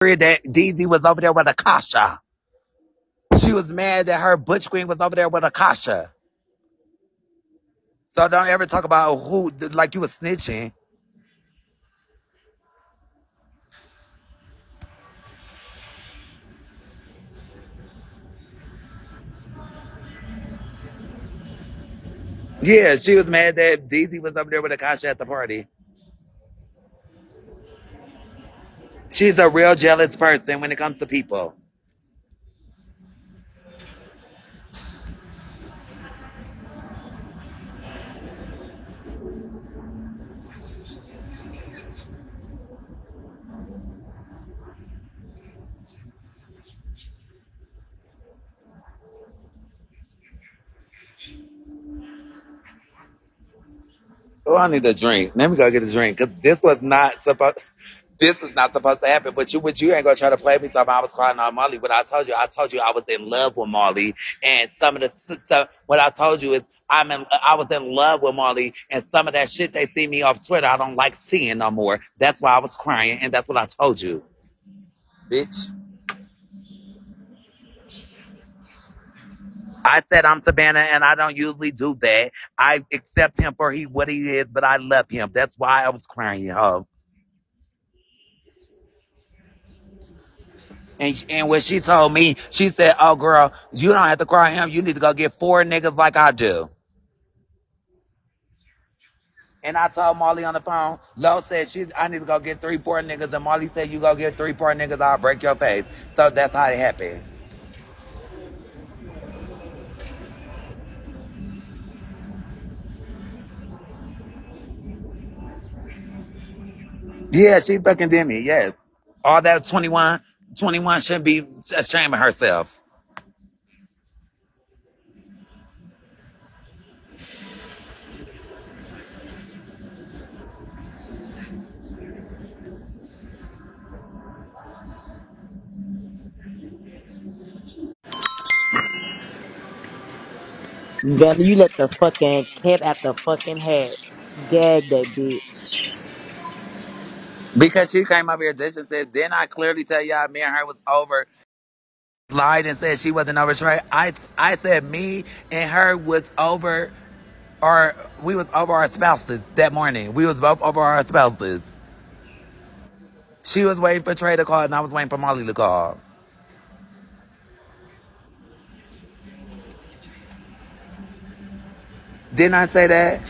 that Deezy was over there with Akasha. She was mad that her Butch Queen was over there with Akasha. So don't ever talk about who, like you was snitching. Yeah, she was mad that Deezy was over there with Akasha at the party. She's a real jealous person when it comes to people. Oh, I need a drink. Let me go get a drink. Cause this was not supposed this is not supposed to happen. But you but you ain't gonna try to play me talking I was crying on Molly. But I told you, I told you I was in love with Molly. And some of the so what I told you is I'm in I was in love with Molly and some of that shit they see me off Twitter, I don't like seeing no more. That's why I was crying and that's what I told you. Bitch. I said I'm Savanna and I don't usually do that. I accept him for he what he is, but I love him. That's why I was crying, ho. And and when she told me, she said, "Oh, girl, you don't have to cry him. You need to go get four niggas like I do." And I told Molly on the phone, Lo said she, I need to go get three, four niggas. And Molly said, you go get three, four niggas, I'll break your face. So that's how it happened. Yeah, she fucking did me. Yes. All that 21, 21 shouldn't be ashamed of herself. Gunna, you let the fucking cat out the fucking hat. Gag that bitch. Because she came up here and said, then I clearly tell y'all me and her was over. Lied and said she wasn't over Trey. I I said me and her was over or we was over our spouses that morning. We was both over our spouses. She was waiting for Trey to call and I was waiting for Molly to call. Didn't I say that?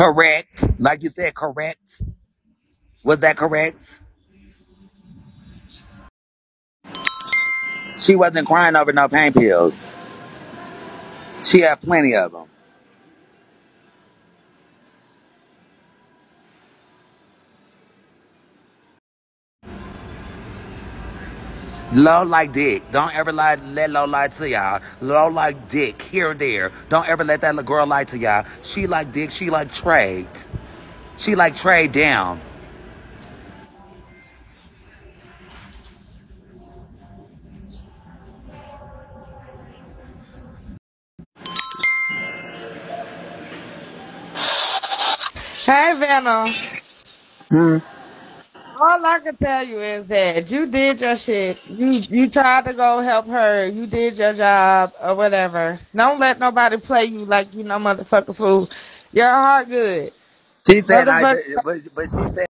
Correct. Like you said, correct. Was that correct? She wasn't crying over no pain pills. She had plenty of them. Lo like dick. Don't ever lie, let Lo lie to y'all. Lo like dick here and there. Don't ever let that little girl lie to y'all. She like dick. She like trade. She like trade down. Hey, Vanna. Hmm. All I can tell you is that you did your shit. You you tried to go help her. You did your job or whatever. Don't let nobody play you like you know motherfucker fool. Your heart good. She said I, but, but she said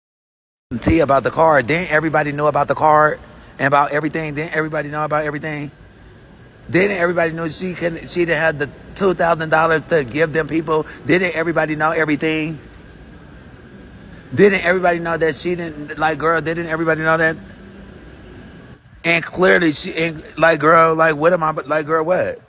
T about the card. Didn't everybody know about the card and about everything? Didn't everybody know about everything? Didn't everybody know she can? She didn't have the two thousand dollars to give them people. Didn't everybody know everything? Didn't everybody know that she didn't like girl? Didn't everybody know that? And clearly she and like girl, like what am I? But Like girl, what?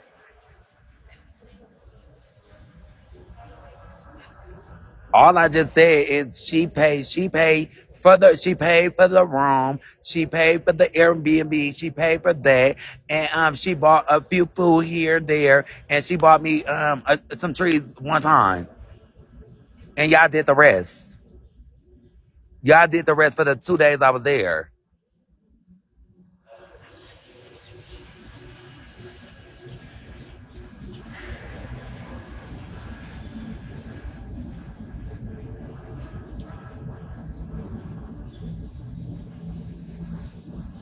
All I just said is she paid. She paid for the. She paid for the room. She paid for the Airbnb. She paid for that, and um, she bought a few food here, there, and she bought me um a, some trees one time, and y'all did the rest. I did the rest for the two days I was there.